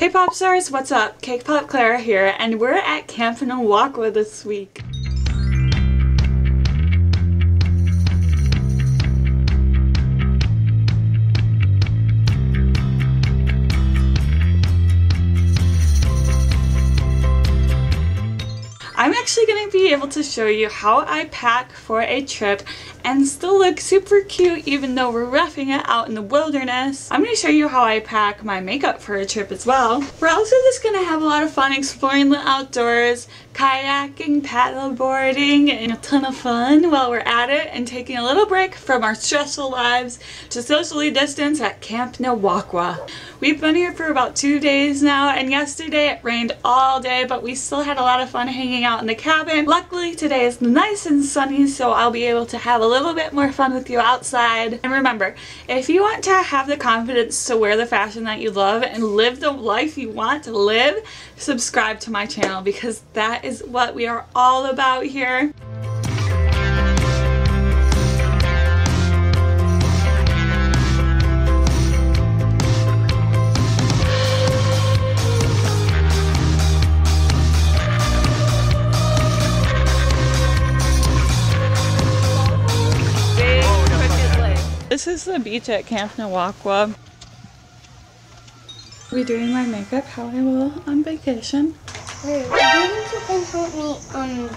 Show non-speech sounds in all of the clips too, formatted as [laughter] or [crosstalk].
Hey pop stars, what's up? Cake Pop Clara here, and we're at Camp Nawakwa this week. I'm actually going to be able to show you how I pack for a trip and still look super cute even though we're roughing it out in the wilderness. I'm going to show you how I pack my makeup for a trip as well. We're also just going to have a lot of fun exploring the outdoors, kayaking, paddleboarding, and a ton of fun while we're at it and taking a little break from our stressful lives to socially distance at Camp Nawakwa. We've been here for about two days now and yesterday it rained all day but we still had a lot of fun hanging out in the cabin. Luckily today is nice and sunny so I'll be able to have a little bit more fun with you outside. And remember, if you want to have the confidence to wear the fashion that you love and live the life you want to live, subscribe to my channel because that is what we are all about here. This is the beach at Camp Nawakwa. We're doing my makeup how I will on vacation. Wait, do you think you can help me um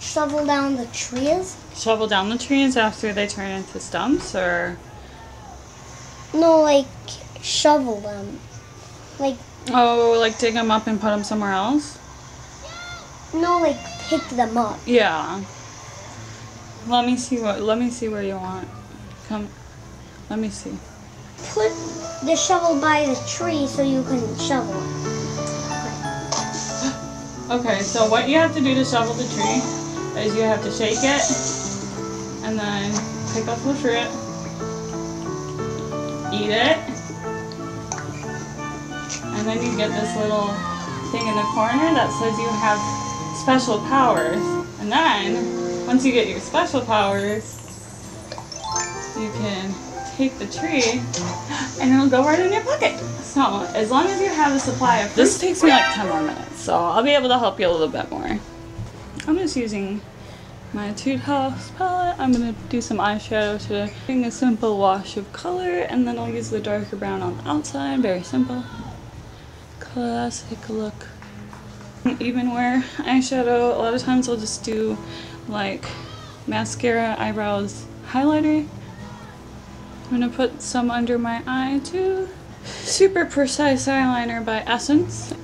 shovel down the trees? Shovel down the trees after they turn into stumps or No, like shovel them. Like oh like dig them up and put them somewhere else? no, like pick them up. Yeah. Let me see what let me see where you want. Come let me see. Put the shovel by the tree so you can shovel. Okay, so what you have to do to shovel the tree is you have to shake it and then pick up the fruit, eat it, and then you get this little thing in the corner that says you have special powers. And then, once you get your special powers, you can take the tree and it'll go right in your pocket. So as long as you have a supply of this takes me like 10 more minutes, so I'll be able to help you a little bit more. I'm just using my Etude House palette. I'm gonna do some eyeshadow today. Doing a simple wash of color and then I'll use the darker brown on the outside. Very simple. Classic look. Even wear eyeshadow, a lot of times I'll just do like mascara, eyebrows, highlighter. I'm gonna put some under my eye too. Super Precise Eyeliner by Essence.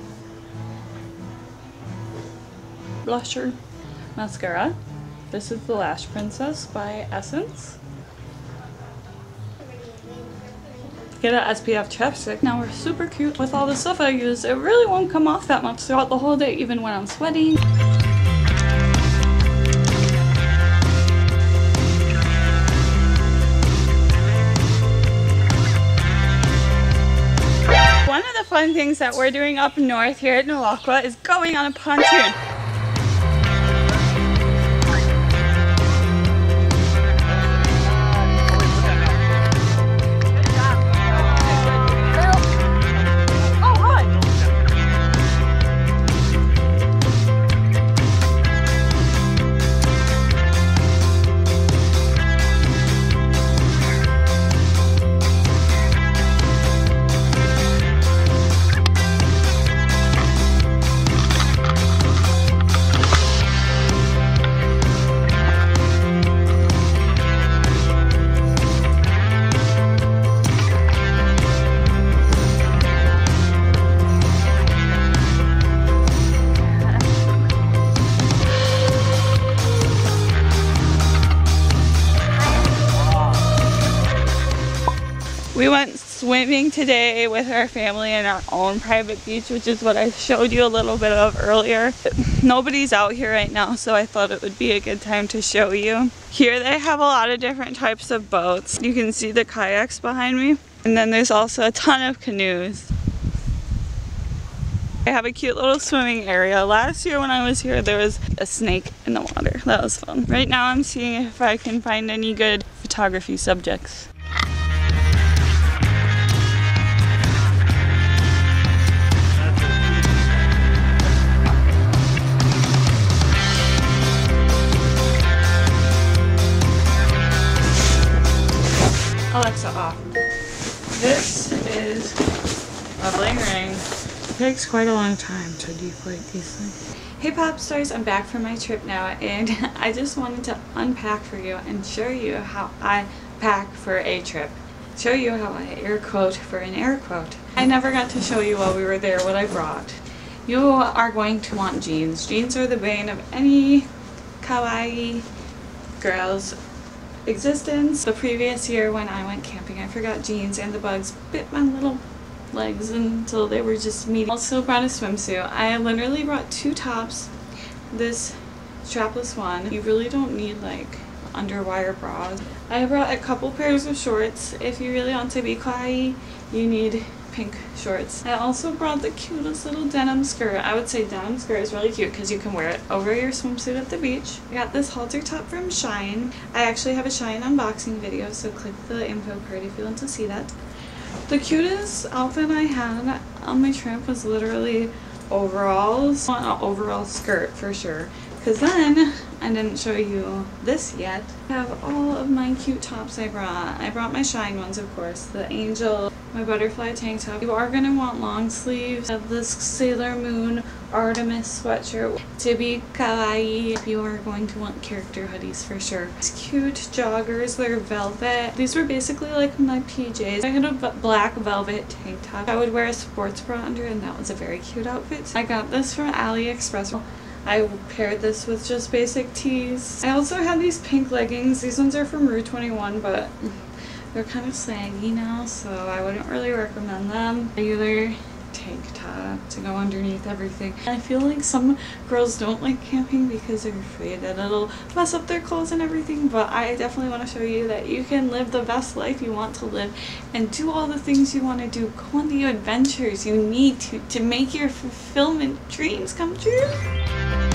Blusher. Mascara. This is the Lash Princess by Essence. Get a SPF chapstick. Now we're super cute with all the stuff I use. It really won't come off that much throughout the whole day even when I'm sweating. Things that we're doing up north here at Nawakwa is going on a pontoon. We went swimming today with our family in our own private beach, which is what I showed you a little bit of earlier. Nobody's out here right now, so I thought it would be a good time to show you. Here they have a lot of different types of boats. You can see the kayaks behind me. And then there's also a ton of canoes. I have a cute little swimming area. Last year when I was here, there was a snake in the water. That was fun. Right now I'm seeing if I can find any good photography subjects. off. This is a bling ring. It takes quite a long time to deflate these things. Hey pop stars, I'm back from my trip now and [laughs] I just wanted to unpack for you and show you how I pack for a trip. Show you how I air quote for an air quote. I never got to show you while we were there what I brought. You are going to want jeans. Jeans are the bane of any kawaii girl's existence. The previous year when I went camping, I forgot jeans and the bugs bit my little legs until they were just meaty. Also brought a swimsuit. I literally brought two tops. This strapless one. You really don't need like underwire bras. I brought a couple pairs of shorts. If you really want to be kawaii, you need pink shorts. I also brought the cutest little denim skirt. I would say denim skirt is really cute because you can wear it over your swimsuit at the beach. I got this halter top from SHEIN. I actually have a SHEIN unboxing video, so click the info card if you want to see that. The cutest outfit I had on my trip was literally overalls. An overall skirt for sure. Because then, I didn't show you this yet, I have all of my cute tops I brought. I brought my SHEIN ones, of course. The Angel, my butterfly tank top. You are going to want long sleeves. I have this Sailor Moon Artemis sweatshirt to be kawaii. You are going to want character hoodies for sure. These cute joggers, they're velvet. These were basically like my PJs. I had a black velvet tank top. I would wear a sports bra under and that was a very cute outfit. I got this from AliExpress. I paired this with just basic tees. I also have these pink leggings. These ones are from Rue 21, but they're kind of saggy now, so I wouldn't really recommend them. Regular tank top to go underneath everything. I feel like some girls don't like camping because they're afraid that it'll mess up their clothes and everything, but I definitely want to show you that you can live the best life you want to live and do all the things you want to do. Go on the adventures you need to to make your fulfillment dreams come true.